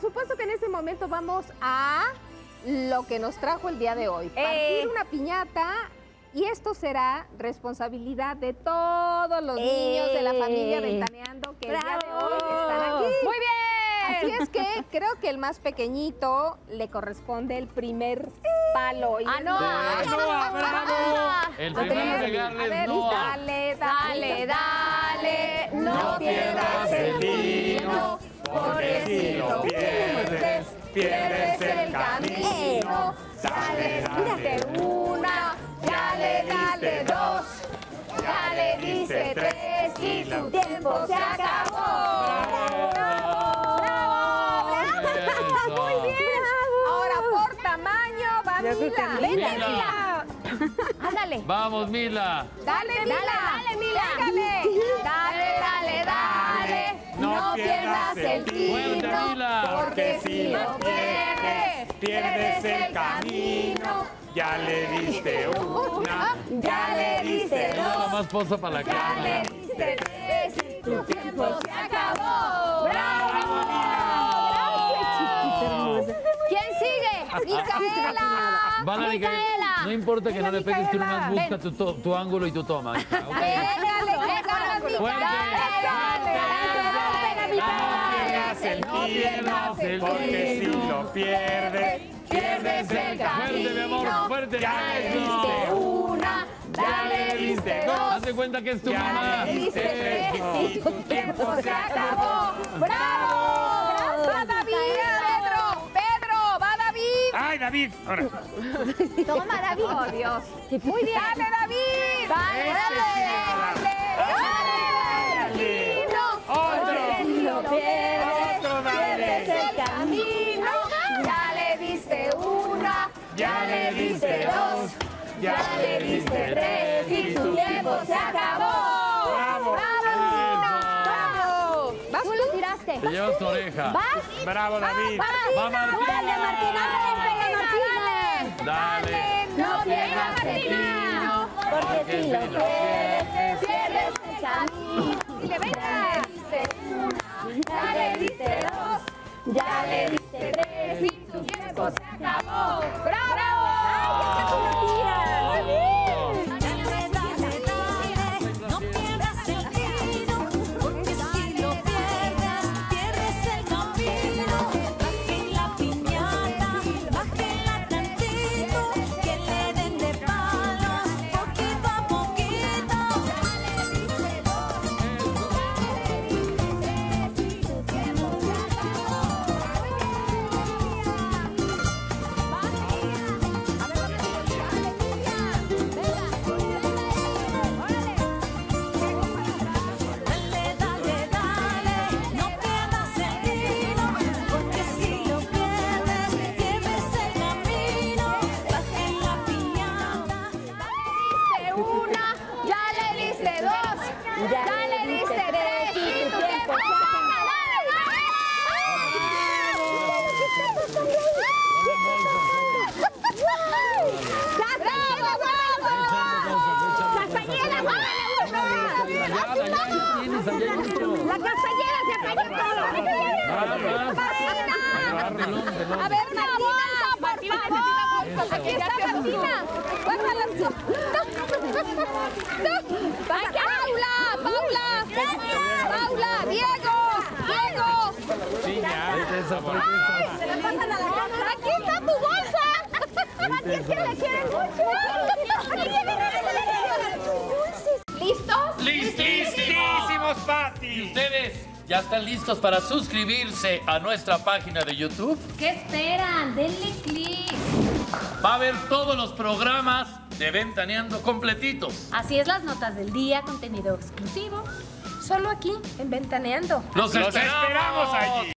Por supuesto que en este momento vamos a lo que nos trajo el día de hoy. Eh. Partir una piñata y esto será responsabilidad de todos los niños de la familia Eh. Ventaneando que el día de hoy están aquí. Muy bien. Así es que creo que el más pequeñito le corresponde el primer palo. Y Ah, es no. Noah, bravo. El A primero pegarle a es ver, Noah. Dale, dale, dale. No pierdas el tino, porque si lo pierdes, pierdes el camino. Dale, dale una, ya le dale dos, ya le dice tres y tu tiempo se acabó. Eso. Muy bien. Ahora por tamaño va Mila. Mila. Mila. Ándale. Vamos, Mila. Dale, Mila. dale, Mila. Pégale. Dale, dale, dale. No pierdas el tino, porque si lo pierdes, pierdes el camino. Ya le diste una, Ya le diste Nada dos, más posa para la ya le diste tres y tu tiempo se acabó. ¡Bravo! ¿Quién sigue? ¡Micaela! Van a Micaela. No importa que no le pegues, tú nomás busca tu, tu ángulo y tu toma. hija, ¿ok? Pierdas el porque si lo pierdes, Pierdes el Fuerte, mi amor, fuerte. Ya le diste Una, ya le diste dos, Haz de cuenta que es tu mamá. ya le diste tres Eso. y tu tiempo se acabó. ¡Bravo! ¡Va David! ¡Pedro! ¡Pedro! ¡Va David! ¡Ay, David! Ahora, Toma, David. Oh, Dios. Muy bien. ¡Dale, David! ¡Dale, dale! Si lo pierdes, Otro, dale. pierdes el camino. Ya le diste una, Ya le diste dos, ya le diste tres y tu tiempo se acabó. Bravo. ¡Bravo! ¿Vas Tú tiraste. Te llevas tu oreja. ¿Vas? Bravo, David. Va Martina. Dale, Martina, dale, Martina. Dale. No pierdas el tino, porque si lo pierdes, pierdes el camino. Dile, venga. Ya le diste dos, ya le diste tres y tu tiempo una, ya le diste dos, ya le diste tres y tu tiempo se. La castañera se cayó todo. A ver, Martina, por favor. Aquí está Martina. Guárdalas. Paula, Paula. Paula, Diego, Diego. Esa. Se la pasan a la cámara. Aquí está tu bolsa. Así es que la quieren mucho. ¿Listos? ¡Listísimos, ¿Y Pati! ustedes ya están listos para suscribirse a nuestra página de YouTube? ¿Qué esperan? Denle click. Va a ver todos los programas de Ventaneando completitos. Así es las notas del día, contenido exclusivo. Solo aquí, en Ventaneando. ¡Los, ¡Los esperamos allí!